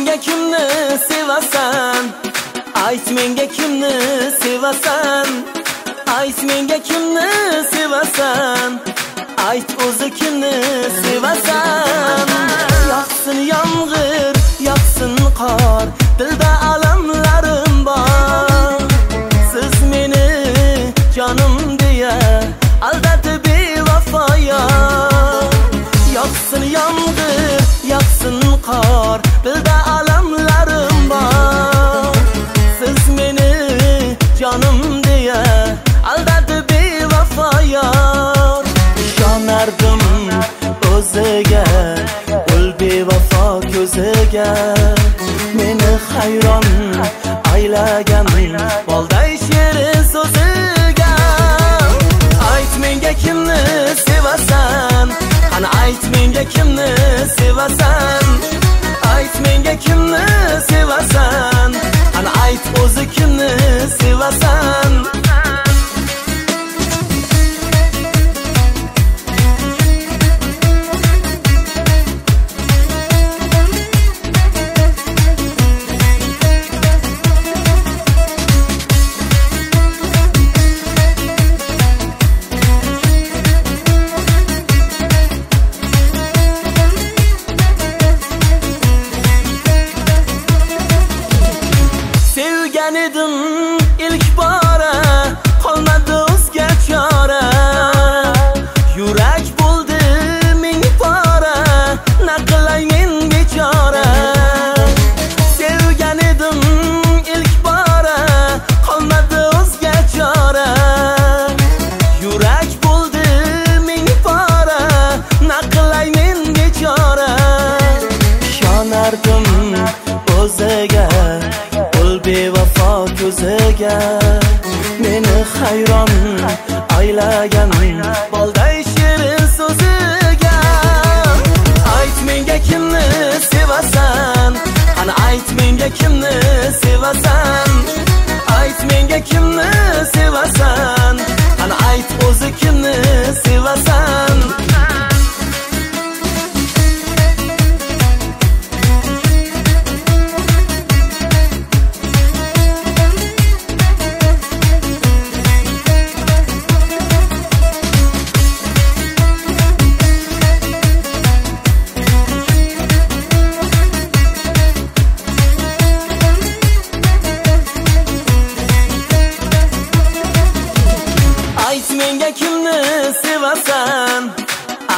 kimni sevasan? Ayt menga kimni sevasan? Ayt menga kimni sevasan? Ayt o'zi kimni sevasan? Yoqsin yomg'ir yoqsin qor dilda alamlarim bor siz meni jonim deya aldatib bevafo yoqsin yomg'ir yoqsin qor dilda ko'ziga meni hayron aylagan bolday she'ri so'ziga ayt menga kimni sevasan qani ayt menga kimni sevasan? Ayt menga kimni sevasan qani ayt o'zi kimni sevasan? Edim ilk bora qolmadi o'zga chora. Yurak bo'ldi ming pora naqlay men bechora. Sevgan edim ilk bora qolmadi o'zga chora. Yurak bo'ldi ming pora naqlay men bechora. Ishonardim o'ziga bevafo ko'ziga meni hayron aylagan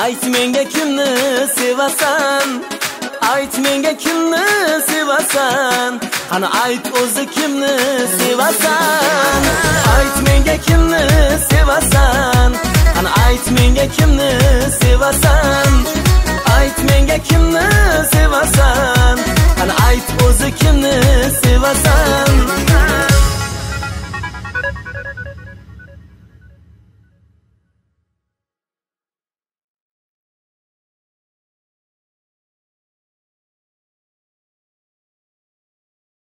ayt menga kimni sevasan? Ayt menga kimni sevasan? Qani ayt o'zi kimni sevasan? Ayt menga kimni sevasan? Qani ayt menga kimni sevasan?